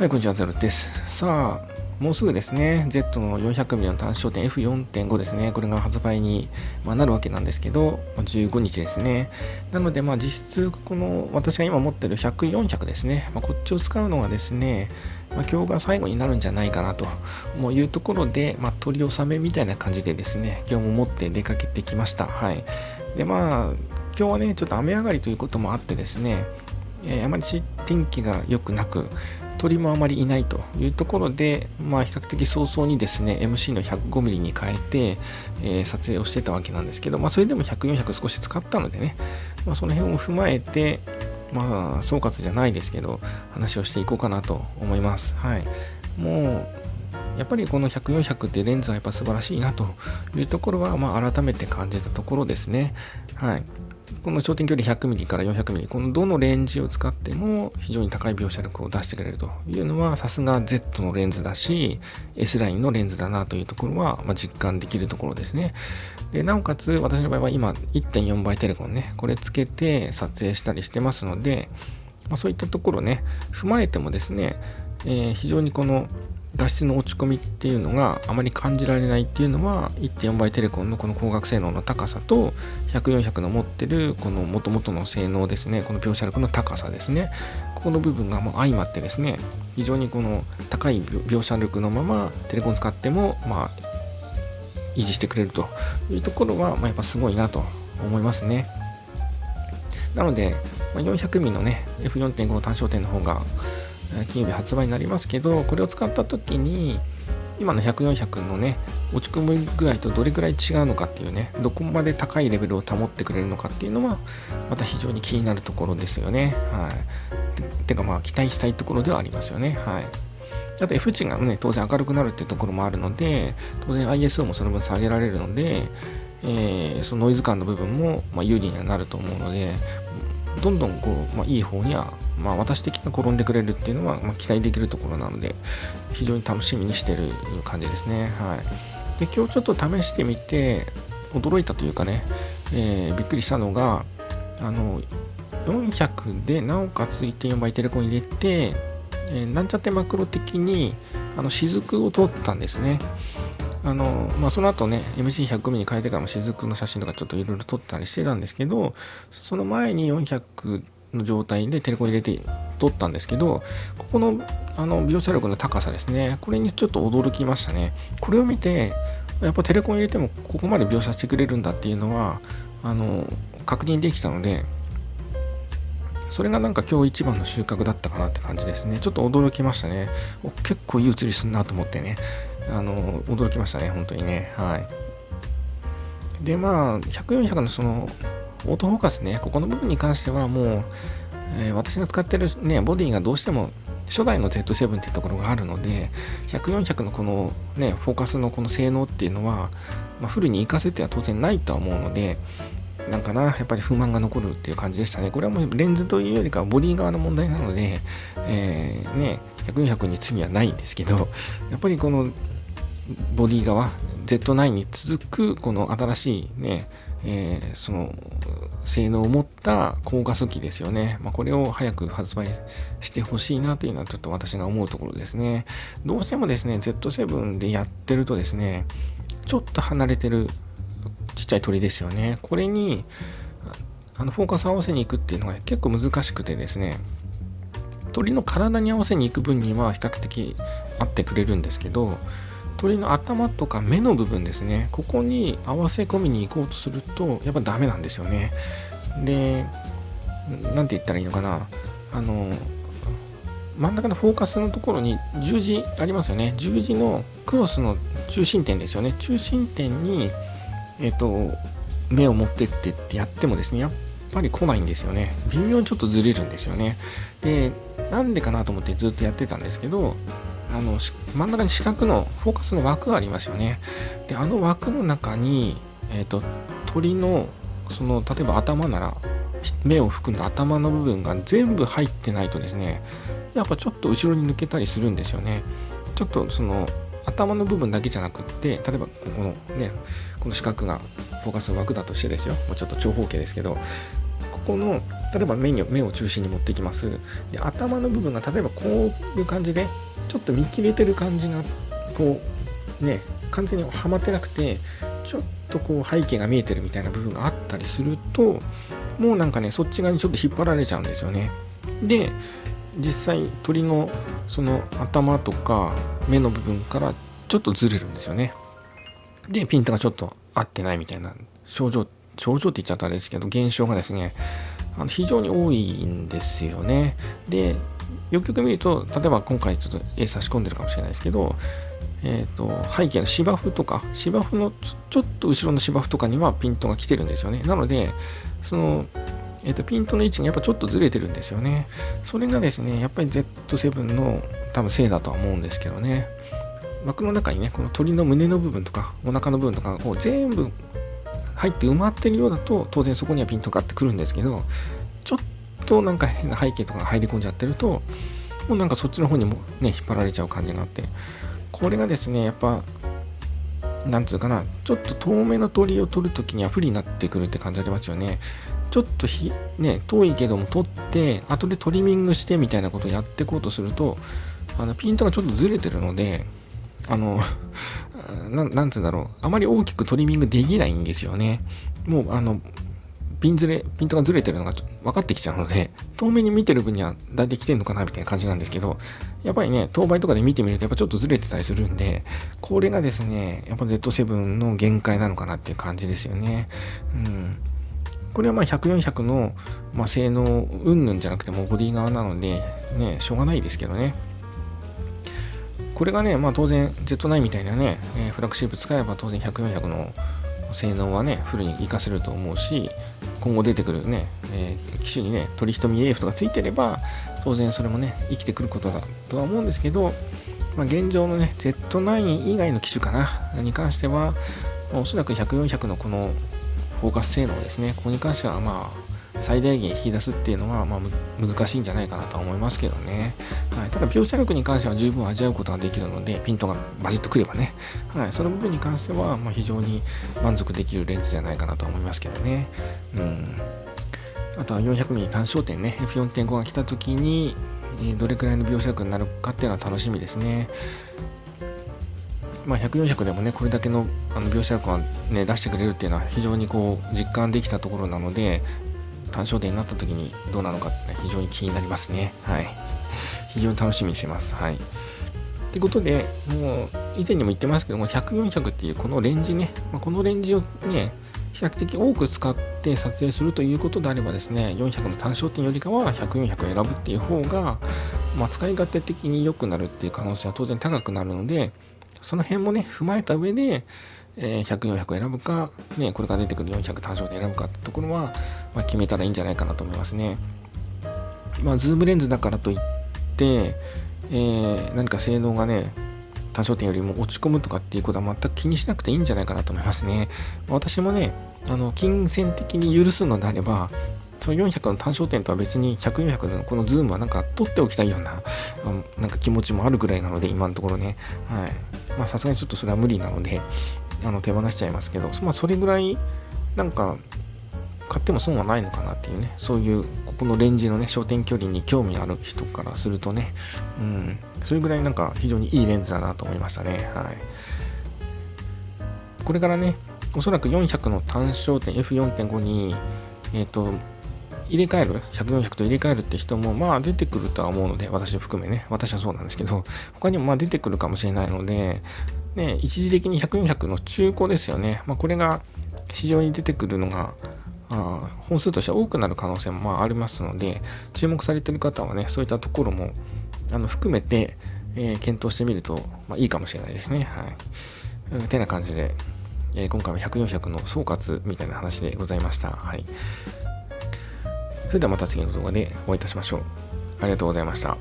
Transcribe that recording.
はい、こんにちは、ゼロです。さあ、もうすぐですね、Z の 400mm の単焦点 F4.5 ですね、これが発売に、まなるわけなんですけど、15日ですね。なので、まあ、実質、この私が今持ってる100、400ですね、まあ、こっちを使うのはですね、まあ、今日が最後になるんじゃないかなというところで、まあ、取り納めみたいな感じでですね、今日も持って出かけてきました。はい。で、まあ、今日はね、ちょっと雨上がりということもあってですね、えー、あまり天気が良くなく、鳥もあまりいないというところで、まあ、比較的早々にですね MC の 105mm に変えて、えー、撮影をしてたわけなんですけど、まあ、それでも100、400少し使ったのでね、まあ、その辺を踏まえて、まあ、総括じゃないですけど、話をしていこうかなと思います。はい。もう、やっぱりこの100、400ってレンズはやっぱ素晴らしいなというところは、まあ、改めて感じたところですね。はい。この焦点距離 100mm から 400mm このどのレンジを使っても非常に高い描写力を出してくれるというのはさすが Z のレンズだし S ラインのレンズだなというところは、ま実感できるところですね。でなおかつ私の場合は今1.4倍テレコンねこれつけて撮影したりしてますので、まあ、そういったところね踏まえてもですね、えー、非常にこの画質の落ち込みっていうのがあまり感じられないっていうのは1.4倍テレコンのこの光学性能の高さと100400の持ってるこの元々の性能ですねこの描写力の高さですねここの部分がもう相まってですね非常にこの高い描写力のままテレコン使ってもまあ維持してくれるというところは、まあ、やっぱすごいなと思いますね。なので、ま、400mm のね F4.5 の単焦点の方が金曜日発売になりますけどこれを使った時に今の100、400のね落ち込む具合とどれぐらい違うのかっていうねどこまで高いレベルを保ってくれるのかっていうのはまた非常に気になるところですよね。はい。てかまあ期待したいところではありますよね。はい。あと F 値がね当然明るくなるっていうところもあるので当然 ISO もその分下げられるので、えー、そのノイズ感の部分も、ま、有利にはなると思うのでどんどんこう、まあ、いい方にはまあ、私的に転んでくれるっていうのは、ま、期待できるところなので、非常に楽しみにしてる感じですね。はい。で、今日ちょっと試してみて、驚いたというかね、えー、びっくりしたのが、あの、400で、なおかつ1.4倍テレコン入れて、えー、なんちゃってマクロ的に、あの、雫を撮ったんですね。あの、まあ、その後ね、MC100 ミに変えてからも雫の写真とかちょっといろいろ撮ったりしてたんですけど、その前に400の状態でテレコン入れて撮ったんですけど、ここのあの描写力の高さですね、これにちょっと驚きましたね。これを見て、やっぱテレコン入れてもここまで描写してくれるんだっていうのは、あの確認できたので、それがなんか今日一番の収穫だったかなって感じですね。ちょっと驚きましたね。結構いい写りすんなと思ってね。あの、驚きましたね、本当にね。はい。で、まあ、100、400のその、オートフォーカスね、ここの部分に関してはもう、えー、私が使ってるね、ボディがどうしても初代の Z7 っていうところがあるので、100、400のこのね、フォーカスのこの性能っていうのは、まあ、フルに活かせては当然ないとは思うので、なんかな、やっぱり不満が残るっていう感じでしたね。これはもうレンズというよりかはボディ側の問題なので、えー、ね、100、400に罪はないんですけど、やっぱりこのボディ側、Z9 に続くこの新しいね、えー、その性能を持った高画素機ですよね。まあ、これを早く発売してほしいなというのはちょっと私が思うところですね。どうしてもですね、Z7 でやってるとですね、ちょっと離れてるちっちゃい鳥ですよね。これにあのフォーカス合わせに行くっていうのが結構難しくてですね、鳥の体に合わせに行く分には比較的合ってくれるんですけど、鳥の頭とか目の部分ですね。ここに合わせ込みに行こうとするとやっぱダメなんですよね。で何て言ったらいいのかな。あの真ん中のフォーカスのところに十字ありますよね。十字のクロスの中心点ですよね。中心点にえっ、と目を持ってってってやってもですねやっぱり来ないんですよね。微妙にちょっとずれるんですよね。でなんでかなと思ってずっとやってたんですけどあの真ん中に四角のフォーカスの枠がありますよね。であの枠の中に、えーと、鳥のその例えば頭なら目を含んだ頭の部分が全部入ってないとですねやっぱちょっと後ろに抜けたりするんですよね。ちょっとその頭の部分だけじゃなくって例えばこのねこの四角がフォーカスの枠だとしてですよもうちょっと長方形ですけどこの例えば目に目を中心に持っていきます。で頭の部分が例えばこういう感じでちょっと見切れてる感じがこうね完全にはまってなくてちょっとこう背景が見えてるみたいな部分があったりするともうなんかねそっち側にちょっと引っ張られちゃうんですよね。で実際鳥のその頭とか目の部分からちょっとずれるんですよね。でピントがちょっと合ってないみたいな症状症状って言っちゃったらあれですけど現象がですねあの非常に多いんですよね。でよくよく見ると例えば今回ちょっと絵差し込んでるかもしれないですけどえーと、背景の芝生とか芝生のちょっと後ろの芝生とかにはピントが来てるんですよね。なのでその、えーと、ピントの位置がやっぱちょっとずれてるんですよね。それがですねやっぱり Z7 の多分せいだとは思うんですけどね。枠の中にねこの鳥の胸の部分とかお腹の部分とかがこう全部入って埋まってるようだと当然そこにはピントがってくるんですけどちょっとなんか変な背景とかが入り込んじゃってるともうなんかそっちの方にもね引っ張られちゃう感じがあってこれがですねやっぱなんつうかなちょっと遠目の鳥を取るときには不利になってくるって感じありますよね。ちょっとひ、ね、遠いけども取って後でトリミングしてみたいなことをやっていこうとするとあのピントがちょっとずれてるのであのななんつうんだろうあまり大きくトリミングできないんですよねもうあのピンずれ、ピントがずれてるのが分かってきちゃうので、遠目に見てる分には大体来てんのかなみたいな感じなんですけど、やっぱりね、当倍とかで見てみるとやっぱちょっとずれてたりするんで、これがですね、やっぱ Z7 の限界なのかなっていう感じですよね。うん。これはまあ100、400の、まあ、性能云々じゃなくてもボディ側なので、ね、しょうがないですけどね。これがね、まあ当然 Z9 みたいなね、えフラッグシップ使えば当然100、400の性能はね、フルに活かせると思うし、今後出てくるね、えー、機種にね、鳥瞳 AF とかついてれば、当然それもね、生きてくることだとは思うんですけど、まあ、現状のね、Z9 以外の機種かな、に関しては、おそらく100、400のこのフォーカス性能ですね、ここに関してはまあ、最大限引き出すっていうのは、まあ、難しいんじゃないかなとは思いますけどね。はい、ただ、描写力に関しては十分味わうことができるので、ピントがバジッとくればね、はい、その部分に関しては、まあ、非常に満足できるレンズじゃないかなと思いますけどね。うん。あとは 400mm 単焦点ね、F4.5 が来た時に、えどれくらいの描写力になるかっていうのは楽しみですね。まあ、100、400でもね、これだけのあの描写力を、ね、出してくれるっていうのは非常にこう実感できたところなので、単焦点になった時にどうなのかって、ね、非常に気になりますね。はい。非常に楽しみにしてます。はい。ということで、もう以前にも言ってますけども、100、400っていうこのレンジね、まあ、このレンジをね、比較的多く使って撮影するということであればですね、400の単焦点よりかは100、400を選ぶっていう方が、まあ、使い勝手的に良くなるっていう可能性は当然高くなるので、その辺もね、踏まえた上で、えー、100、400を選ぶか、ね、これから出てくる400単焦点選ぶかってところは、まあ、決めたらいいんじゃないかなと思いますね。まあ、ズームレンズだからといって、えー、何か性能がね、単焦点よりも落ち込むとかっていうことは全く気にしなくていいんじゃないかなと思いますね。私もね、あの金銭的に許すのであれば、その400の単焦点とは別に100、400のこのズームはなんか取っておきたいような、なんか気持ちもあるぐらいなので、今のところね。はい。まあさすがにちょっとそれは無理なので、あの手放しちゃいますけど、まあ、それぐらいなんか買っても損はないのかなっていうね。そういうここのレンジのね焦点距離に興味ある人からするとねうん。それぐらいなんか非常にいいレンズだなと思いましたね。はい。これからねおそらく400の単焦点 F4.5 にえっ、ー、と入れ替える100、400と入れ替えるって人もまあ出てくるとは思うので私含めね。私はそうなんですけど他にもまあ出てくるかもしれないのでね、一時的に100、400の中古ですよね。まあ、これが市場に出てくるのが、あ本数としては多くなる可能性もまあありますので、注目されてる方はね、そういったところもあの含めて、えー、検討してみると、まあ、いいかもしれないですね。はい。てな感じで、えー、今回は100、400の総括みたいな話でございました。はい。それではまた次の動画でお会いいたしましょう。ありがとうございました。